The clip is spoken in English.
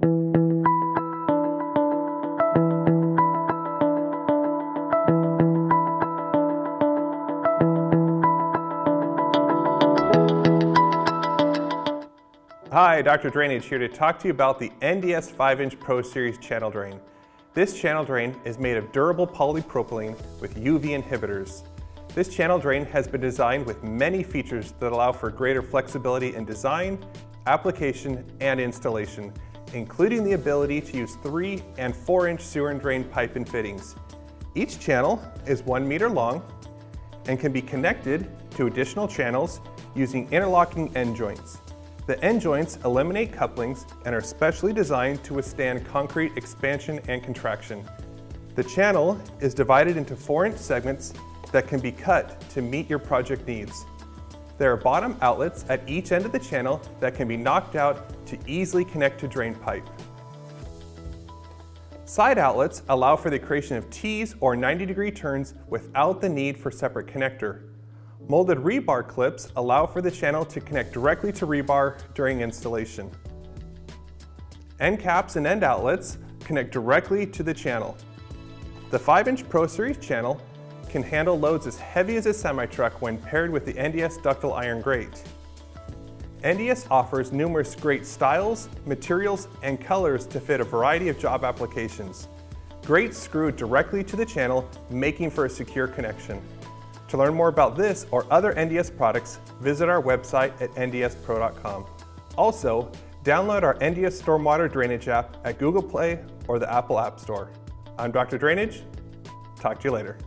Hi, Dr. Drainage here to talk to you about the NDS 5-inch Pro Series channel drain. This channel drain is made of durable polypropylene with UV inhibitors. This channel drain has been designed with many features that allow for greater flexibility in design, application, and installation, including the ability to use 3 and 4-inch sewer and drain pipe and fittings. Each channel is 1 meter long and can be connected to additional channels using interlocking end joints. The end joints eliminate couplings and are specially designed to withstand concrete expansion and contraction. The channel is divided into 4-inch segments that can be cut to meet your project needs. There are bottom outlets at each end of the channel that can be knocked out to easily connect to drain pipe. Side outlets allow for the creation of T's or 90 degree turns without the need for separate connector. Molded rebar clips allow for the channel to connect directly to rebar during installation. End caps and end outlets connect directly to the channel. The 5-inch Pro Series channel can handle loads as heavy as a semi-truck when paired with the NDS ductile iron grate. NDS offers numerous grate styles, materials, and colors to fit a variety of job applications. Grates screw directly to the channel, making for a secure connection. To learn more about this or other NDS products, visit our website at ndspro.com. Also, download our NDS Stormwater Drainage app at Google Play or the Apple App Store. I'm Dr. Drainage. Talk to you later.